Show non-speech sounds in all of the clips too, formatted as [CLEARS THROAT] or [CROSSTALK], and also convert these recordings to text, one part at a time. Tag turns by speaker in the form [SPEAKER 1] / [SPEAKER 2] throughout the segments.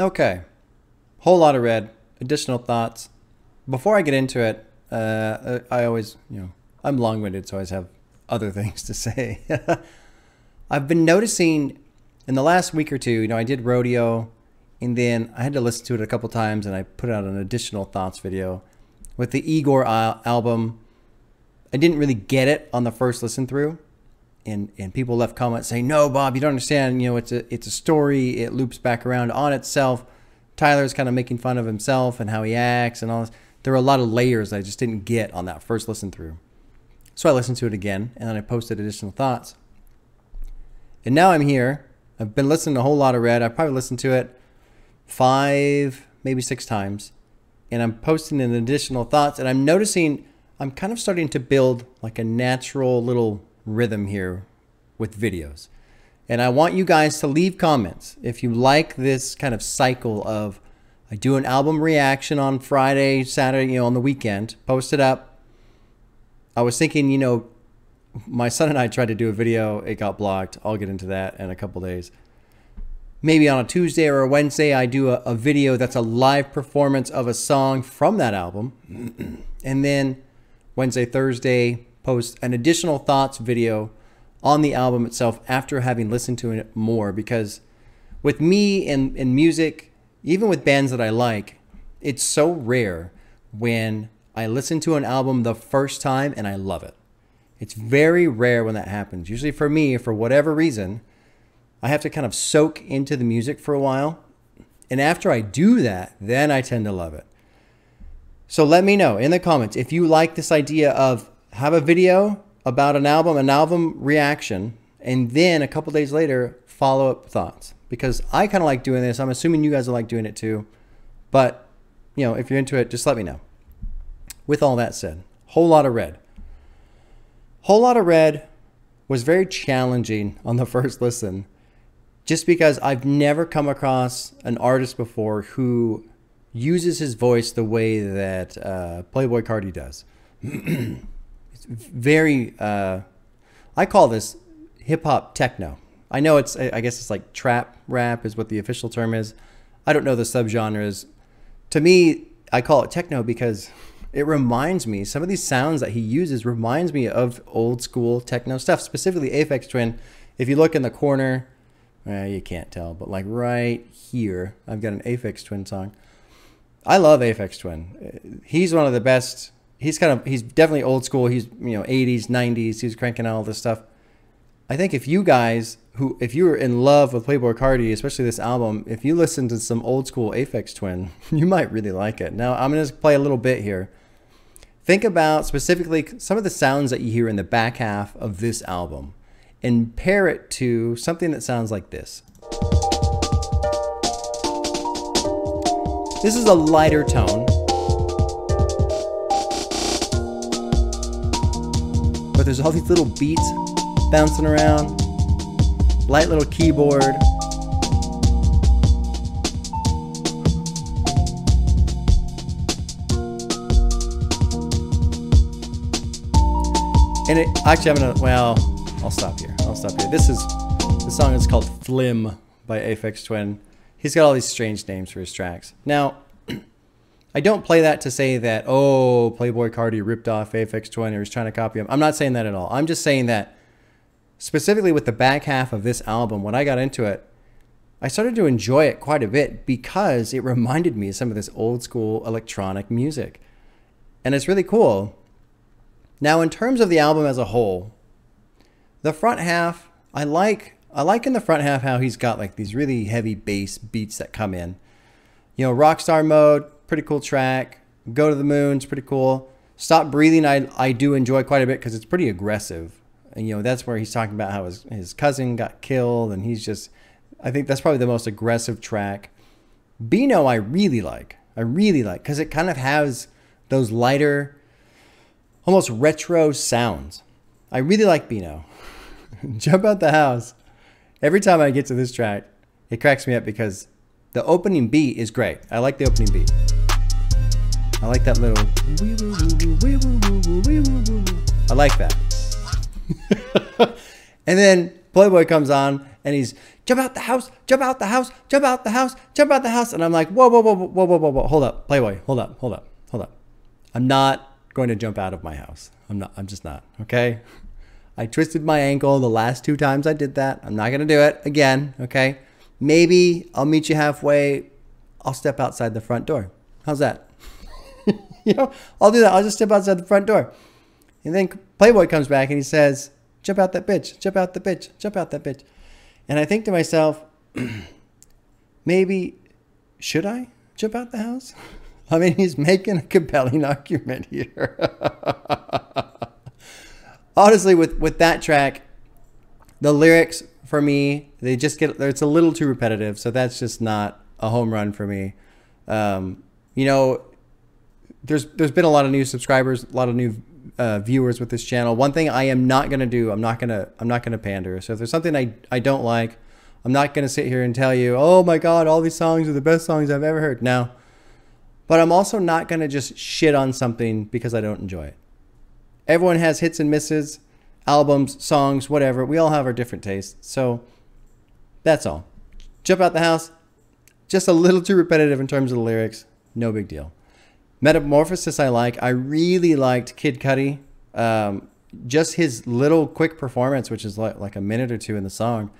[SPEAKER 1] Okay. Whole Lotta Red. Additional thoughts. Before I get into it, uh, I always, you know, I'm long winded, so I always have other [LAUGHS] things to say. [LAUGHS] I've been noticing in the last week or two, you know, I did rodeo and then I had to listen to it a couple times and I put out an additional thoughts video with the Igor al- album. I didn't really get it on the first listen through. And, and people left comments saying, "No, Bob, you don't understand. You know, it's a it's a story. It loops back around on itself." Tyler's kind of making fun of himself and how he acts and all this. There were a lot of layers I just didn't get on that first listen through. So I listened to it again and then I posted additional thoughts. And now I'm here. I've been listening to a Whole Lotta Red. I probably listened to it five, maybe six times. And I'm posting an additional thoughts and I'm noticing I'm kind of starting to build like a natural little rhythm here with videos. And I want you guys to leave comments if you like this kind of cycle of I do an album reaction on Friday, Saturday, you know, on the weekend, post it up. I was thinking, you know, my son and I tried to do a video, it got blocked. I'll get into that in a couple days. Maybe on a Tuesday or a Wednesday, I do a, a video that's a live performance of a song from that album. [CLEARS THROAT] and then Wednesday, Thursday, post an additional thoughts video on the album itself after having listened to it more because with me and, and music, even with bands that I like, it's so rare when I listen to an album the first time and I love it. It's very rare when that happens. Usually for me, for whatever reason, I have to kind of soak into the music for a while. And after I do that, then I tend to love it. So let me know in the comments if you like this idea of have a video about an album, an album reaction, and then a couple days later, follow up thoughts. Because I kind of like doing this. I'm assuming you guys will like doing it too. But, you know, if you're into it, just let me know. With all that said, Whole Lotta Red. Whole Lotta Red was very challenging on the [LAUGHS] first listen just because I've never come across an artist before who uses his voice the way that uh, Playboi Carti does. [CLEARS THROAT] very uh, I call this hip hop techno. I know it's I guess it's like trap rap is what the official term is. I don't know the subgenres. To me, I call it techno because it reminds me some of these sounds that he uses reminds me of old school techno stuff, specifically Aphex Twin. If you look in the corner, well, you can't tell, but like right here, I've got an Aphex Twin song. I love Aphex Twin. He's one of the best he's kind of he's definitely old school. He's you know 80s, 90s. He's cranking out all this stuff. I think if you guys who if you were in love with Playboi Carti, especially this album, if you listen to some old school Aphex Twin, [LAUGHS] you might really like it. Now I'm gonna play a little bit here. Think about specifically some of the sounds that you hear in the back half of this album and pair it to something that sounds like this. This is a lighter tone. But there's all these little beats bouncing around, light little keyboard. And it actually, I'm gonna. Well, I'll stop here. I'll stop here. This is the song is called "Flim" by Aphex Twin. He's got all these strange names for his tracks. Now, I don't play that to say that, oh, Playboi Carti ripped off Aphex Twin or he's trying to copy him. I'm not saying that at all. I'm just saying that specifically with the back half of this album, when I got into it, I started to enjoy it quite a bit because it reminded me of some of this old school electronic music. And it's really cool. Now, in terms of the album as a whole, the front half, I like I like in the front half how he's got like these really heavy bass beats that come in. You know, rockstar mode, pretty cool track. Go to the moon Moon's pretty cool. Stop Breathing, I, I do enjoy quite a bit because it's pretty aggressive. And, you know, that's where he's talking about how his, his cousin got killed. And he's just, I think that's probably the most aggressive track. Beano, I really like. I really like because it kind of has those lighter, almost retro sounds. I really like Beano. [LAUGHS] Jump out the house. Every time I get to this track, it cracks me up because the opening beat is great. I like the opening beat. I like that little. I like that. [LAUGHS] and then Playboi comes on and he's jump out the house, jump out the house, jump out the house, jump out the house, and I'm like, whoa, whoa, whoa, whoa, whoa, whoa, whoa, hold up, Playboi, hold up, hold up, hold up. I'm not going to jump out of my house. I'm not. I'm just not. Okay. I twisted my ankle the last two times I did that. I'm not going to do it again. Okay. Maybe I'll meet you halfway. I'll step outside the front door. How's that? [LAUGHS] you know, I'll do that. I'll just step outside the front door. And then Playboi comes back and he says, Jump out that bitch, jump out the bitch, jump out that bitch. And I think to myself, [CLEARS THROAT] maybe, should I jump out the house? [LAUGHS] I mean, he's making a compelling argument here. [LAUGHS] Honestly, with, with that track, the lyrics for me, they just get, it's a little too repetitive. So that's just not a home run for me. Um, you know, there's there's been a lot of new subscribers, a lot of new uh, viewers with this channel. One thing I am not gonna do, I'm not gonna I'm not gonna pander. So if there's something I I don't like, I'm not gonna sit here and tell you, oh my god, all these songs are the best songs I've ever heard. No, but I'm also not gonna just shit on something because I don't enjoy it. Everyone has hits and misses, albums, songs, whatever. We all have our different tastes. So that's all. Jump out the house. Just a little too repetitive in terms of the lyrics. No big deal. Metamorphosis I like. I really liked Kid Cudi. Um, just his little quick performance, which is like, like a minute or two in the song,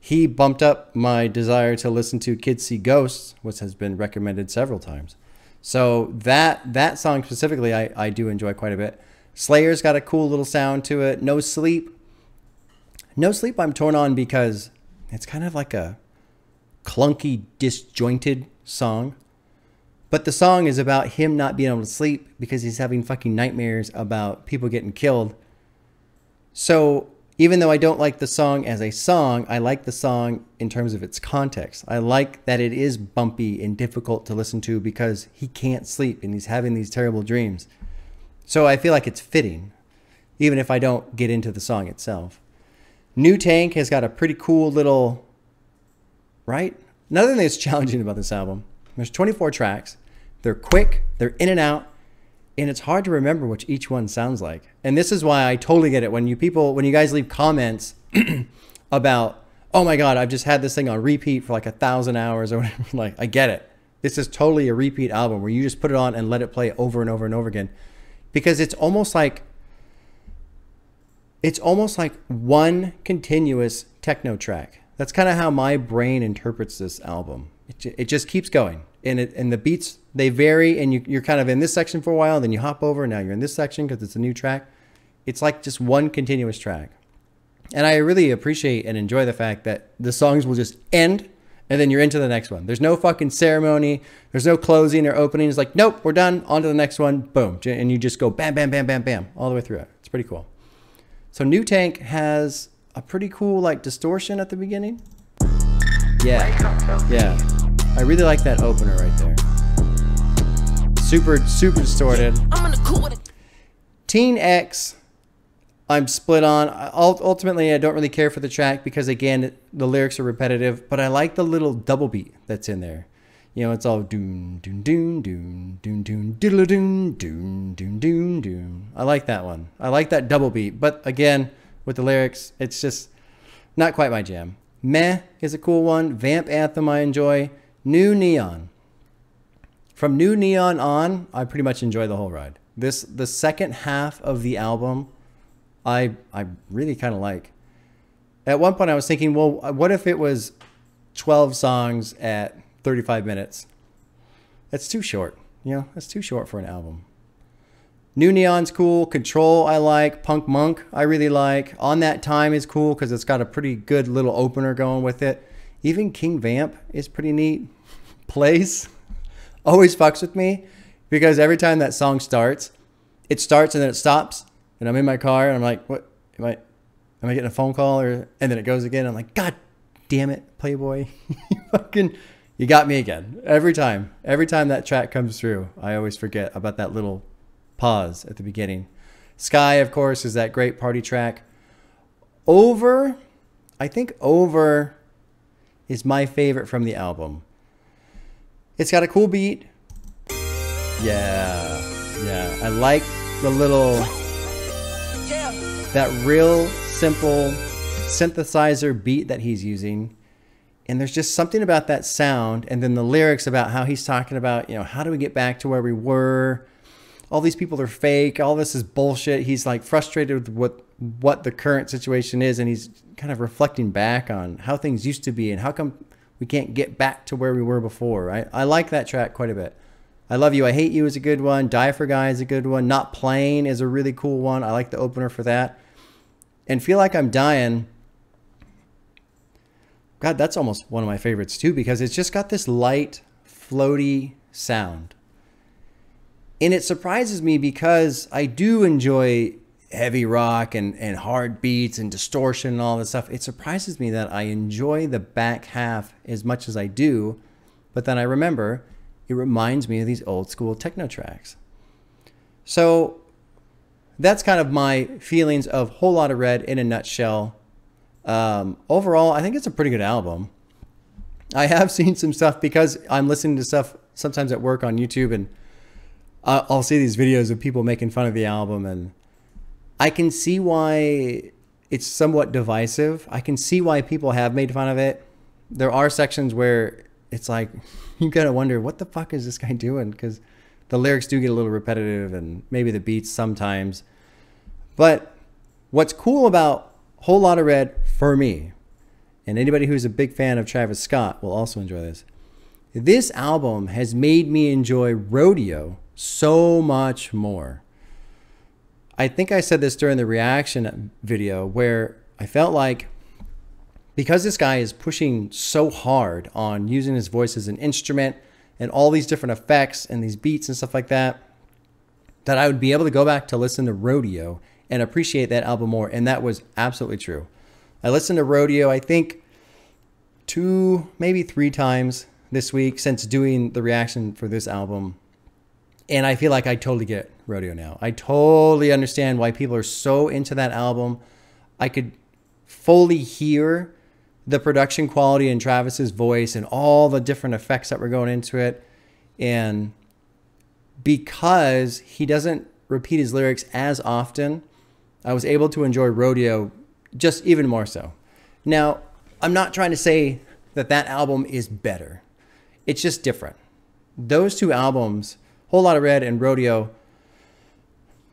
[SPEAKER 1] he bumped up my desire to listen to Kids See Ghosts, which has been recommended several times. So that that song specifically, I, I do enjoy quite a bit. Slayer's got a cool little sound to it. No Sleep. No Sleep I'm torn on because it's kind of like a clunky, disjointed song. But the song is about him not being able to sleep because he's having fucking nightmares about people getting killed. So even though I don't like the song as a song, I like the song in terms of its context. I like that it is bumpy and difficult to listen to because he can't sleep and he's having these terrible dreams. So I feel like it's fitting, even if I don't get into the song itself. New Tank has got a pretty cool little, right? Another thing that's [LAUGHS] challenging about this album, there's 24 tracks. They're quick, they're in and out, and it's hard to remember what each one sounds like. And this is why I totally get it when you people when you guys leave comments [CLEARS THROAT] about, "Oh my god, I've just had this thing on repeat for like a thousand hours or whatever." [LAUGHS] like, I get it. This is totally a repeat album where you just put it on and let it play over and over and over again, because it's almost like it's almost like one continuous techno track. That's kind of how my brain interprets this album. It, it just keeps going. And it and the beats they vary and you, you're kind of in this section for a while then you hop over and now you're in this section because it's a new track. It's like just one continuous track. And i really appreciate and enjoy the fact that the songs will just end and then you're into the next one. There's no fucking ceremony. There's no closing or opening. It's like nope we're done. On to the next one. Boom. And you just go bam bam bam bam bam all the way through it. It's pretty cool. So new tank has a pretty cool like distortion at the beginning yeah yeah I really like that opener right there. Super, super distorted. Teen X, I'm split on. Ultimately, I don't really care for the track because, again, the lyrics are repetitive, but I like the little double beat that's in there. You know, it's all doom, doom, doom, doom, doom, doom, diddle doon, doon, doon, doon, doon. I like that one. I like that double beat. But again, with the lyrics, it's just not quite my jam. Meh is a cool one. Vamp Anthem I enjoy. New Neon. From New Neon on, I pretty much enjoy the whole ride. This the second half of the album, I I really kind of like. At one point, I was thinking, well, uh, what if it was 12 songs at 35 minutes? That's too short. You know, that's too short for an album. New Neon's cool. Control I like. Punk Monk I really like. On That Time is cool because it's got a pretty good little opener going with it. Even King Vamp is pretty neat. Place [LAUGHS] always fucks with me because every time that song starts, it starts and then it stops, and I'm in my car and I'm like, what am I? Am I getting a phone call or? And then it goes again. I'm like, God damn it, Playboi, [LAUGHS] you fucking, you got me again. Every time, every time that track comes through, I always forget about that little pause at the beginning. Sky, of course, is that great party track. Over, I think Over is my favorite from the album. It's got a cool beat. Yeah, yeah. I like the little, that real simple synthesizer beat that he's using. And there's just something about that sound. And then the lyrics about how he's talking about, you know, how do we get back to where we were? All these people are fake. All this is bullshit. He's like frustrated with what what the current situation is, and he's kind of reflecting back on how things used to be and how come we can't get back to where we were before. Right? I like that track quite a bit. I Love You, I Hate You is a good one. Die for Guy is a good one. Not Playing is a really cool one. I like the opener for that. And Feel Like I'm Dying. God, that's almost one of my favorites too because it's just got this light, floaty sound. And it surprises me because I do enjoy heavy rock and, and hard beats and distortion and all this stuff. It surprises me that I enjoy the back half as much as I do. But then I remember it reminds me of these old school techno tracks. So that's kind of my feelings of Whole Lotta Red in a nutshell. Um, overall, I think it's a pretty good album. I have [LAUGHS] seen some stuff because I'm listening to stuff sometimes at work on YouTube and I'll see these videos of people making fun of the album and I can see why it's somewhat divisive. I can see why people have made fun of it. There are sections where it's like [LAUGHS] you gotta wonder what the fuck is this guy doing because the lyrics do get a little repetitive and maybe the beats sometimes. But what's cool about Whole Lotta Red for me, and anybody who's a big fan of Travis Scott will also enjoy this. This album has made me enjoy rodeo so much more. I think I said this during the reaction video where I felt like because this guy is pushing so hard on using his voice as an instrument and all these different effects and these beats and stuff like that, that I would be able to go back to listen to Rodeo and appreciate that album more. And that was absolutely true. I listened to Rodeo, I think, two, maybe three times this week since doing the reaction for this album. And I feel like I totally get Rodeo now. I totally understand why people are so into that album. I could fully hear the production quality in Travis's voice and all the different effects that were going into it. And because he doesn't repeat his lyrics as often, I was able to enjoy Rodeo just even more so. Now, I'm not trying to say that that album is better. It's just different. Those two albums, Whole Lotta Red and Rodeo,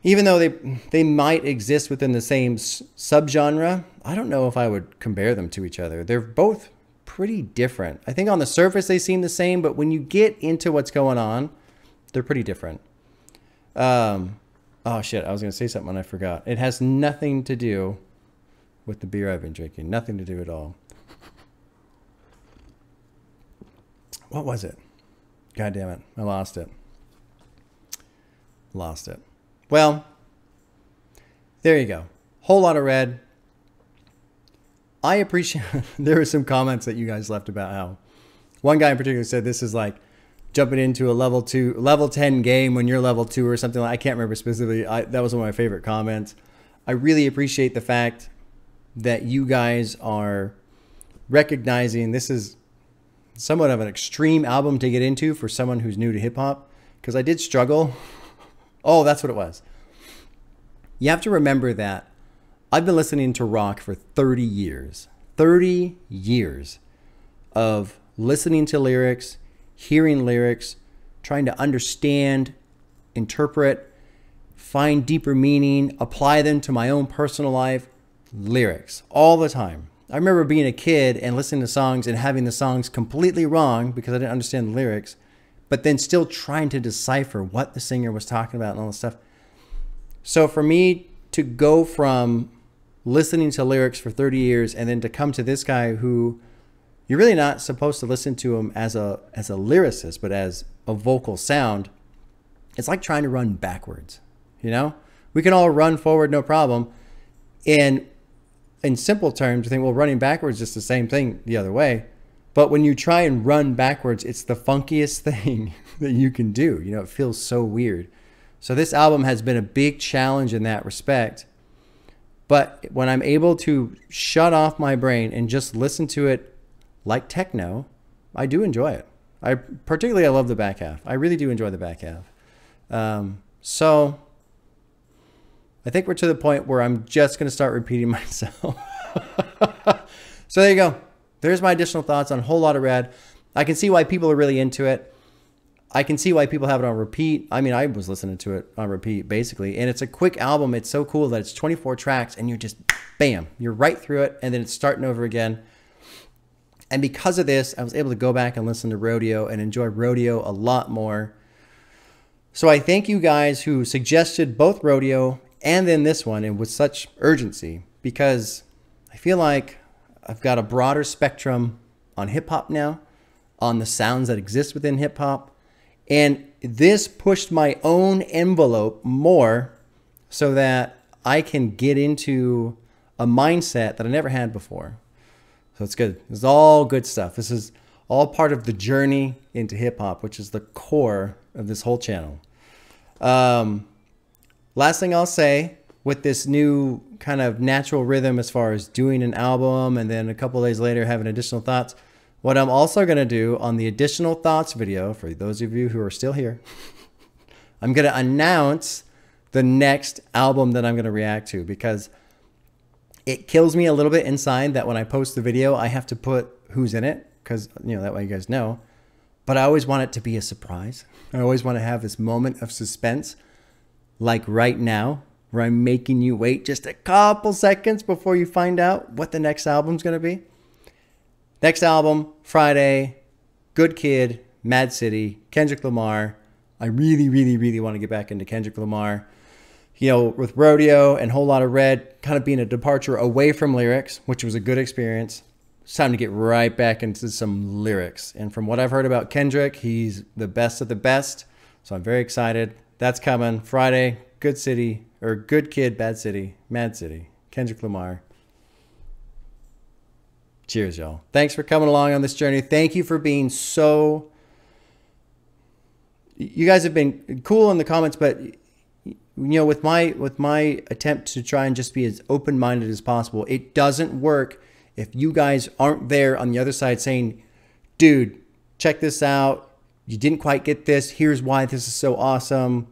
[SPEAKER 1] even though they they might exist within the same subgenre, I don't know if I would compare them to each other. They're both pretty different. I think on the surface they seem the same, but when you get into what's going on, they're pretty different. Um, oh shit, I was gonna say something and I forgot. It has nothing to do with the beer I've been drinking. Nothing to do at all. What was it? God damn it. I lost it. Lost it. Well, there you go. Whole Lotta Red. I appreciate [LAUGHS] there were some comments that you guys left about how one guy in particular said this is like jumping into a level two, level 10 game when you're level two or something like I can't remember specifically. I, that was one of my favorite comments. I really appreciate the fact that you guys are recognizing this is somewhat of an extreme album to get into for someone who's new to hip hop because I did struggle Oh, that's what it was. You have to remember that I've been listening to rock for 30 years. 30 years of listening to lyrics, hearing lyrics, trying to understand, interpret, find deeper meaning, apply them to my own personal life. Lyrics all the time. I remember being a kid and listening to songs and having the songs completely wrong because I didn't understand the lyrics but then still trying to decipher what the singer was talking about and all this stuff. So for me to go from listening to lyrics for 30 years and then to come to this guy who you're really not supposed to listen to him as a as a lyricist, but as a vocal sound, it's like trying to run backwards. You know? We can all run forward no problem. And in simple terms, you think, well, running backwards is just the same thing the other way. But when you try and run backwards, it's the funkiest [LAUGHS] thing that you can do. You know, it feels so weird. So this album has been a big challenge in that respect. But when I'm able to shut off my brain and just listen to it like techno, I do enjoy it. I particularly I love the back half. I really do enjoy the back half. Um, so I think we're to the point where I'm just going to start repeating [LAUGHS] myself. so there you go. There's my additional thoughts on a Whole Lotta Red. I can see why people are really into it. I can see why people have it on repeat. I mean, I was listening to it on repeat basically, and it's a quick album. It's so cool that it's 24 tracks and you're just bam, you're right through it and then it's starting over again. And because of this, I was able to go back and listen to Rodeo and enjoy Rodeo a lot more. So I thank you guys who suggested both Rodeo and then this one and with such urgency because I feel like I've got a broader spectrum on hip hop now, on the sounds that exist within hip hop. And this pushed my own envelope more so that I can get into a mindset that I never had before. So it's good. It's all good stuff. This is all part of the journey into hip hop, which is the core of this whole channel. Um, last thing I'll say with this new kind of natural rhythm as far as doing an album and then a couple days later having additional thoughts. What I'm also going to do on the additional thoughts video, for those of you who are still here, [LAUGHS] I'm going to announce the next album that I'm going to react to because it kills me a little bit inside that when I post the video, I have to put who's in it because, you know, that way you guys know. But I always want it to be a surprise. I always want to have this moment of suspense, like right now, where I'm making you wait just a couple seconds before you find out what the next album's to be. Next album, Friday, Good Kid, Mad City, Kendrick Lamar. I really, really, really want to get back into Kendrick Lamar. You know, with Rodeo and Whole Lotta Red kind of being a departure away from lyrics, which was a good experience. It's time to get right back into some lyrics. And from what I've heard about Kendrick, he's the best of the best. So I'm very excited. That's coming Friday. Good City, or Good Kid, Bad City, Mad City, Kendrick Lamar. Cheers, y'all. Thanks for coming along on this journey. Thank you for being so. You guys have been cool in the comments, but you know, with my with my attempt to try and just be as open minded as possible, it doesn't work if you guys aren't there on the other side saying, "Dude, check this out. You didn't quite get this. Here's why this is so awesome."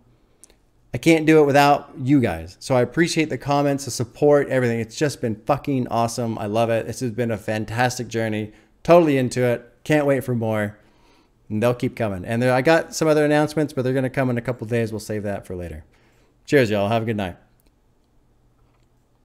[SPEAKER 1] I can't do it without you guys. So I appreciate the comments, the support, everything. It's just been fucking awesome. I love it. This has been a fantastic journey. Totally into it. Can't wait for more. And they'll keep coming. And there, I got some other announcements, but they're going to come in a couple days. We'll save that for later. Cheers, y'all. Have a good night.